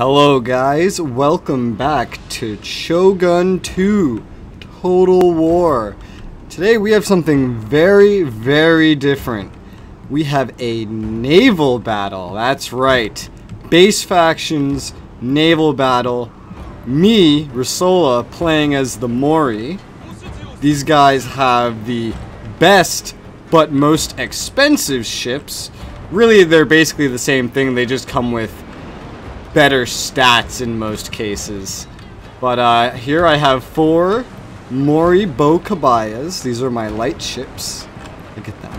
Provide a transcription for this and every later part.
Hello guys, welcome back to Shogun 2 Total War. Today we have something very, very different. We have a naval battle, that's right. Base factions, naval battle. Me, Resoula, playing as the Mori. These guys have the best but most expensive ships. Really, they're basically the same thing, they just come with better stats in most cases. But uh, here I have four Mori Bow Kabayas. These are my light ships. Look at that.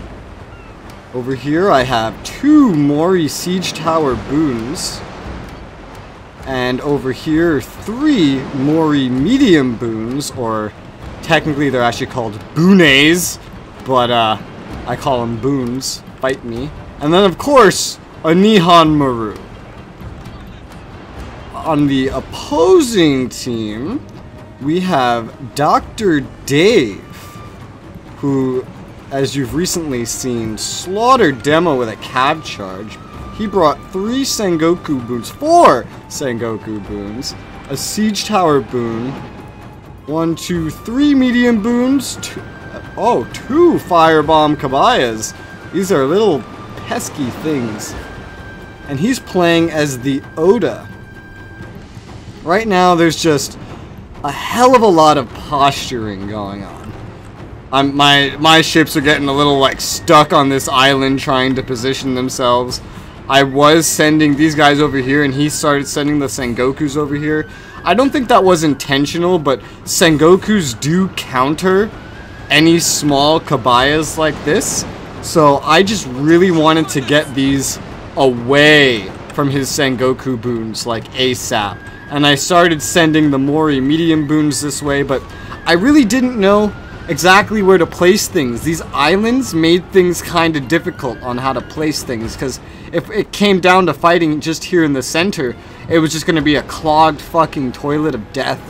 Over here I have two Mori Siege Tower Boons. And over here, three Mori Medium Boons, or technically they're actually called Boones, but uh, I call them Boons. Fight me. And then of course, a Nihon Maru on the opposing team, we have Dr. Dave, who, as you've recently seen, slaughtered Demo with a cav charge. He brought three Sengoku boons, four Sengoku boons, a Siege Tower boon, one, two, three medium boons, two, oh, two Firebomb Kabayas. These are little pesky things. And he's playing as the Oda. Right now, there's just a hell of a lot of posturing going on. I'm, my my ships are getting a little like stuck on this island trying to position themselves. I was sending these guys over here and he started sending the Sengokus over here. I don't think that was intentional, but Sengokus do counter any small kabayas like this. So I just really wanted to get these away from his Sengoku boons like ASAP and I started sending the Mori medium boons this way, but I really didn't know exactly where to place things. These islands made things kind of difficult on how to place things, because if it came down to fighting just here in the center, it was just going to be a clogged fucking toilet of death.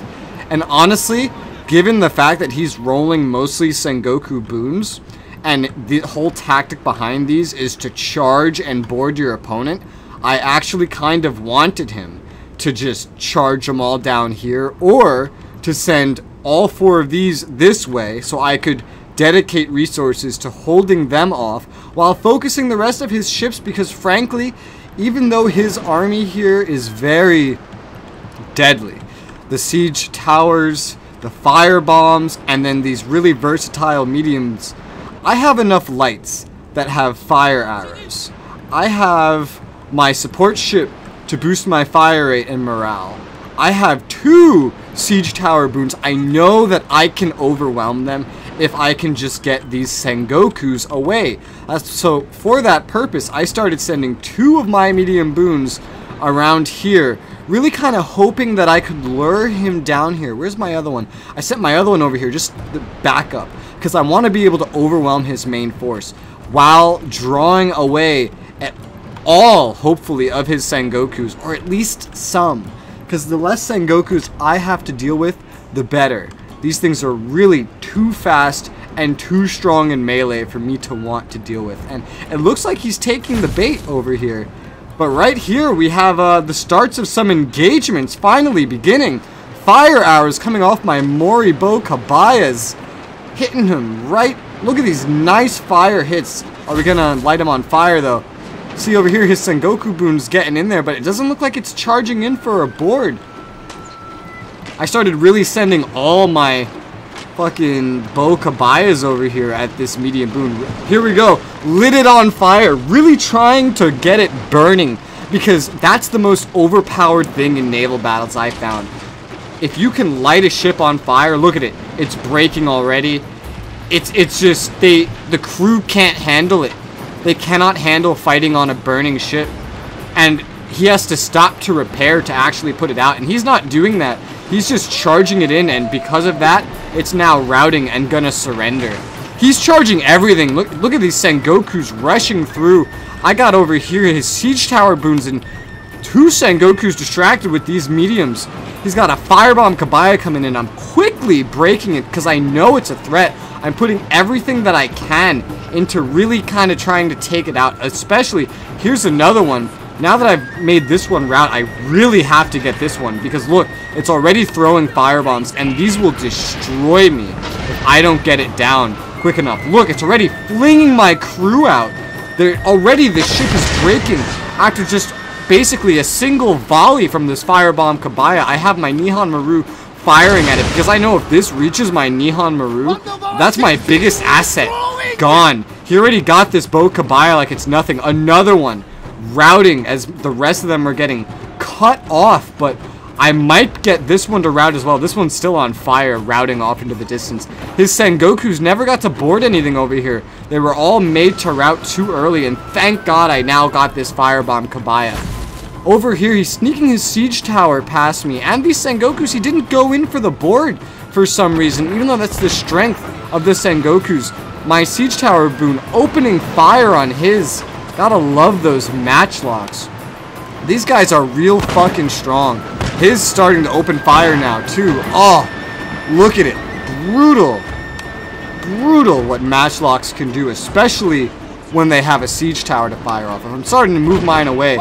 And honestly, given the fact that he's rolling mostly Sengoku boons, and the whole tactic behind these is to charge and board your opponent, I actually kind of wanted him to just charge them all down here or to send all four of these this way so I could dedicate resources to holding them off while focusing the rest of his ships because frankly even though his army here is very deadly the siege towers the fire bombs and then these really versatile mediums I have enough lights that have fire arrows. I have my support ship to boost my fire rate and morale. I have two siege tower boons. I know that I can overwhelm them if I can just get these Sengokus away. Uh, so for that purpose, I started sending two of my medium boons around here, really kind of hoping that I could lure him down here. Where's my other one? I sent my other one over here, just the backup, because I want to be able to overwhelm his main force while drawing away at all, hopefully, of his Sengokus, or at least some. Because the less Sengokus I have to deal with, the better. These things are really too fast and too strong in melee for me to want to deal with. And it looks like he's taking the bait over here. But right here we have uh, the starts of some engagements finally beginning. Fire arrows coming off my Mori Bow Kabayas. Hitting him right. Look at these nice fire hits. Are we going to light him on fire though? See over here, his Sengoku Boon's getting in there, but it doesn't look like it's charging in for a board. I started really sending all my fucking Bow Kabayas over here at this medium boon. Here we go. Lit it on fire. Really trying to get it burning. Because that's the most overpowered thing in naval battles I found. If you can light a ship on fire, look at it. It's breaking already. It's it's just they the crew can't handle it. They cannot handle fighting on a burning ship. And he has to stop to repair to actually put it out. And he's not doing that. He's just charging it in. And because of that, it's now routing and gonna surrender. He's charging everything. Look, look at these Sengokus rushing through. I got over here his Siege Tower boons and two Sengokus distracted with these mediums. He's got a Firebomb Kabaya coming in. I'm quickly breaking it because I know it's a threat. I'm putting everything that I can into really kind of trying to take it out. Especially, here's another one. now that I've made this one route, I really have to get this one. Because look, it's already throwing fire bombs. And these will destroy me if I don't get it down quick enough. Look, it's already flinging my crew out. They're, already the ship is breaking after just basically a single volley from this firebomb Kabaya. I have my Nihon Maru firing at it because I know if this reaches my Nihon Maru, that's my biggest asset. Gone. He already got this bow Kabaya like it's nothing. Another one. Routing as the rest of them are getting cut off, but I might get this one to route as well. This one's still on fire, routing off into the distance. His Sengokus never got to board anything over here. They were all made to route too early, and thank God I now got this Firebomb Kabaya. Over here, he's sneaking his siege tower past me. And these Sengokus, he didn't go in for the board for some reason, even though that's the strength of the Sengokus. My siege tower boon opening fire on his. Gotta love those matchlocks. These guys are real fucking strong. His starting to open fire now, too. Oh, look at it. Brutal. Brutal what matchlocks can do, especially when they have a siege tower to fire off of. I'm starting to move mine away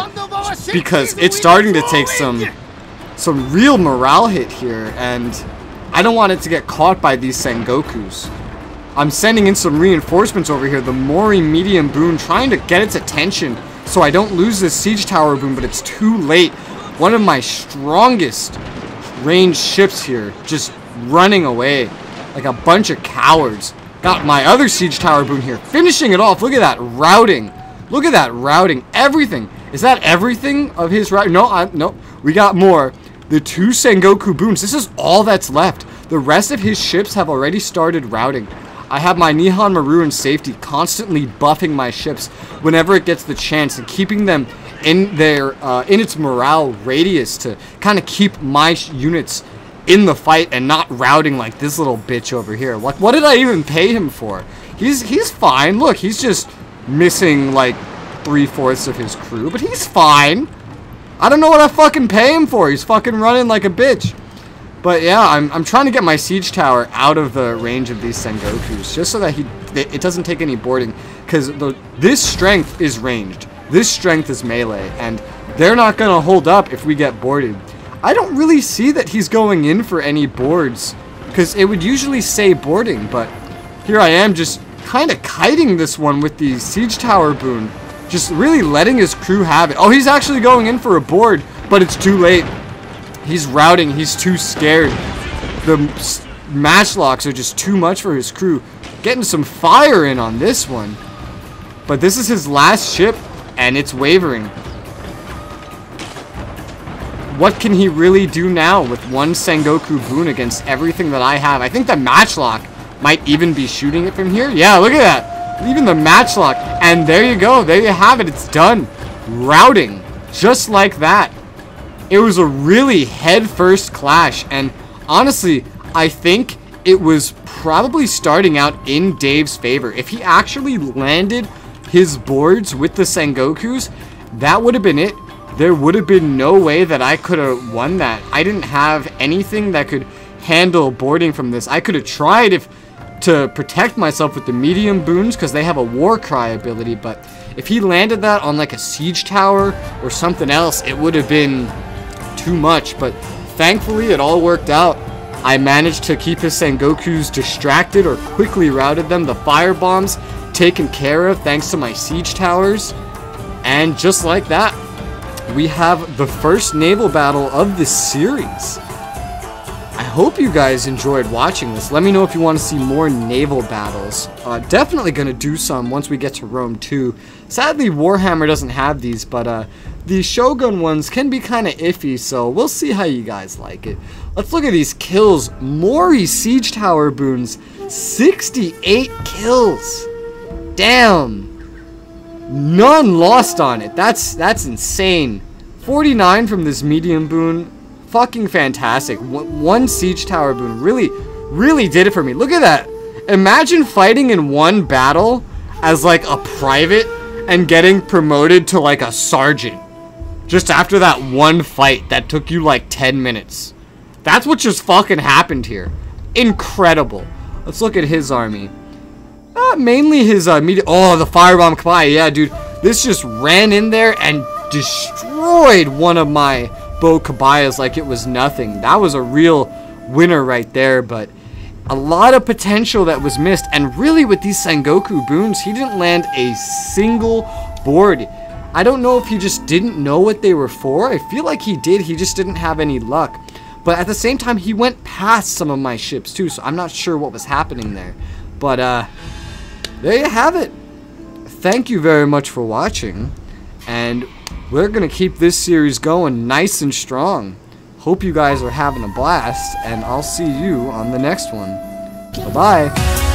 because it's starting to take some some real morale hit here and I don't want it to get caught by these Sengokus. I'm sending in some reinforcements over here, the Mori medium boon, trying to get its attention so I don't lose this siege tower boon, but it's too late. One of my strongest ranged ships here just running away like a bunch of cowards. Got my other siege tower boon here, finishing it off. Look at that routing. Look at that routing. Everything. Is that everything of his route? No, I, no. We got more. The two Sengoku boons. This is all that's left. The rest of his ships have already started routing. I have my Nihon Maru in safety, constantly buffing my ships whenever it gets the chance and keeping them in their uh, in its morale radius to kind of keep my units in the fight and not routing like this little bitch over here. Like, what did I even pay him for? He's he's fine. Look, he's just missing like three-fourths of his crew, but he's fine. I don't know what I fucking pay him for. He's fucking running like a bitch. But yeah, I'm, I'm trying to get my siege tower out of the range of these Sengokus, just so that he it doesn't take any boarding, because this strength is ranged. This strength is melee, and they're not going to hold up if we get boarded. I don't really see that he's going in for any boards, because it would usually say boarding, but here I am just kind of kiting this one with the siege tower boon. Just really letting his crew have it. Oh, he's actually going in for a board, but it's too late. He's routing. He's too scared. The matchlocks are just too much for his crew. Getting some fire in on this one. But this is his last ship and it's wavering. What can he really do now with one Sengoku Boon against everything that I have? I think the Matchlock might even be shooting it from here. Yeah, look at that. Even the Matchlock. And there you go. There you have it. It's done. Routing. Just like that. It was a really head-first clash. And honestly, I think it was probably starting out in Dave's favor. If he actually landed his boards with the Sengokus, that would have been it. There would have been no way that I could have won that. I didn't have anything that could handle boarding from this. I could have tried if to protect myself with the medium boons because they have a war cry ability, but if he landed that on like a siege tower or something else, it would have been too much, but thankfully it all worked out. I managed to keep his Sengokus distracted or quickly routed them. The fire bombs taken care of thanks to my siege towers. And just like that, we have the first naval battle of the series. Hope you guys enjoyed watching this. Let me know if you want to see more naval battles. Uh, definitely going to do some once we get to Rome 2. Sadly, Warhammer doesn't have these, but uh, the Shogun ones can be kind of iffy, so we'll see how you guys like it. Let's look at these kills. Mori Siege Tower boons. 68 kills. Damn. None lost on it. That's that's insane. 49 from this medium boon. Fucking fantastic. One siege tower boon really, really did it for me. Look at that. Imagine fighting in one battle as like a private and getting promoted to like a sergeant. Just after that one fight that took you like 10 minutes. That's what just fucking happened here. Incredible. Let's look at his army. Uh, mainly his uh, media. Oh, the firebomb Kabaya. Yeah, dude. This just ran in there and destroyed one of my Bow Kabayas like it was nothing. That was a real winner right there, but a lot of potential that was missed. And really, with these Sengoku boons, he didn't land a single board. I don't know if he just didn't know what they were for. I feel like he did. He just didn't have any luck. But at the same time, he went past some of my ships too, so I'm not sure what was happening there. But uh, there you have it. Thank you very much for watching. And we're going to keep this series going nice and strong. Hope you guys are having a blast, and I'll see you on the next one. Bye-bye.